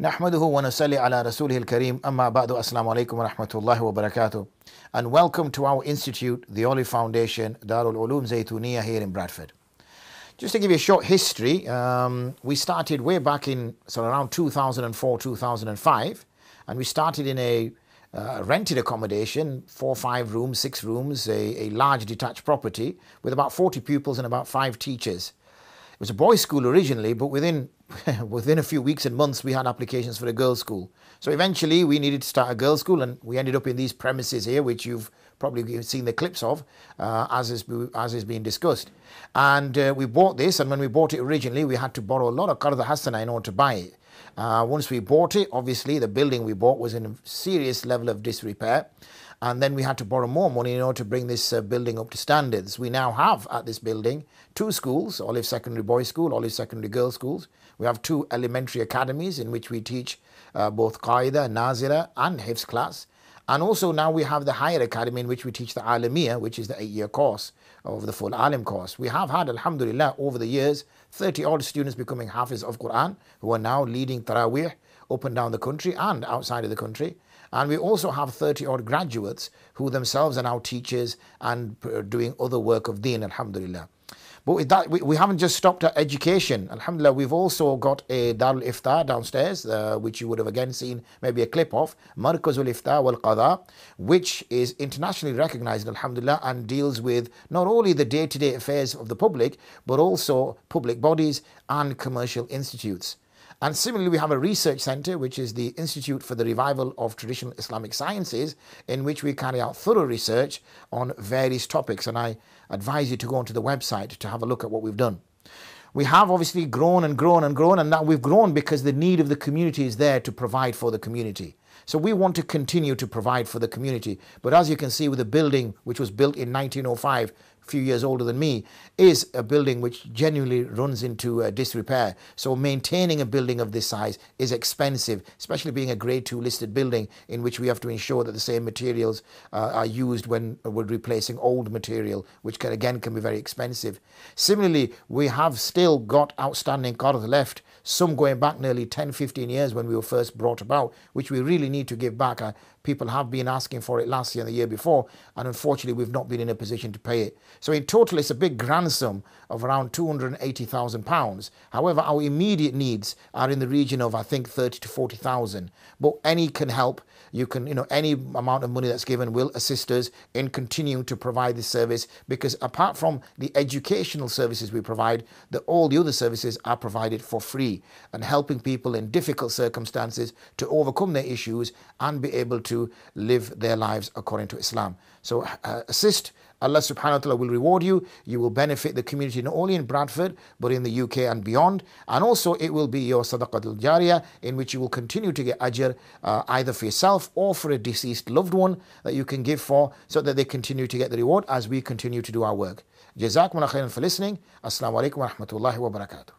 نحمده ونصلي على رسوله الكريم أما بعد السلام عليكم ورحمة الله وبركاته and welcome to our institute the Olive Foundation Darul Uloom Zaytuniya here in Bradford. Just to give you a short history um, we started way back in so around 2004 2005 and we started in a uh, rented accommodation, four, five rooms, six rooms, a, a large detached property with about 40 pupils and about five teachers. It was a boys' school originally, but within within a few weeks and months, we had applications for a girls' school. So eventually, we needed to start a girls' school, and we ended up in these premises here, which you've probably seen the clips of, uh, as is as is being discussed. And uh, we bought this, and when we bought it originally, we had to borrow a lot of Qarda Hasana in order to buy it. Uh, once we bought it, obviously the building we bought was in a serious level of disrepair and then we had to borrow more money in order to bring this uh, building up to standards. We now have at this building two schools, Olive Secondary Boys School, Olive Secondary Girls Schools. We have two elementary academies in which we teach uh, both Qaida, Nazira and Hifz class. And also now we have the higher academy in which we teach the Alamiya, which is the eight-year course of the full Alim course. We have had, Alhamdulillah, over the years, 30 odd students becoming Hafiz of Quran who are now leading Taraweeh up and down the country and outside of the country. And we also have 30 odd graduates who themselves are now teachers and doing other work of deen, alhamdulillah. But with that, we, we haven't just stopped at education. Alhamdulillah, we've also got a Darul Ifta downstairs, uh, which you would have again seen maybe a clip of, Markazul Ifta wal Qada, which is internationally recognized, Alhamdulillah, and deals with not only the day to day affairs of the public, but also public bodies and commercial institutes. And similarly, we have a research center, which is the Institute for the Revival of Traditional Islamic Sciences, in which we carry out thorough research on various topics. And I advise you to go onto the website to have a look at what we've done. We have obviously grown and grown and grown, and now we've grown because the need of the community is there to provide for the community. So we want to continue to provide for the community. But as you can see with the building, which was built in 1905, few years older than me, is a building which genuinely runs into uh, disrepair. So maintaining a building of this size is expensive, especially being a grade two listed building in which we have to ensure that the same materials uh, are used when we're replacing old material, which can, again can be very expensive. Similarly, we have still got outstanding cars left, some going back nearly 10, 15 years when we were first brought about, which we really need to give back. Uh, people have been asking for it last year and the year before, and unfortunately we've not been in a position to pay it. So in total, it's a big grand sum of around £280,000. However, our immediate needs are in the region of, I think, 30 to 40,000. But any can help. You can, you know, any amount of money that's given will assist us in continuing to provide this service because apart from the educational services we provide, the, all the other services are provided for free and helping people in difficult circumstances to overcome their issues and be able to live their lives according to Islam. So uh, assist Allah subhanahu wa ta'ala will reward you. You will benefit the community not only in Bradford, but in the UK and beyond. And also, it will be your sadaqatul jariyah, in which you will continue to get ajr uh, either for yourself or for a deceased loved one that you can give for, so that they continue to get the reward as we continue to do our work. Jazakum khairan for listening. Assalamu alaikum wa rahmatullahi wa barakatuh.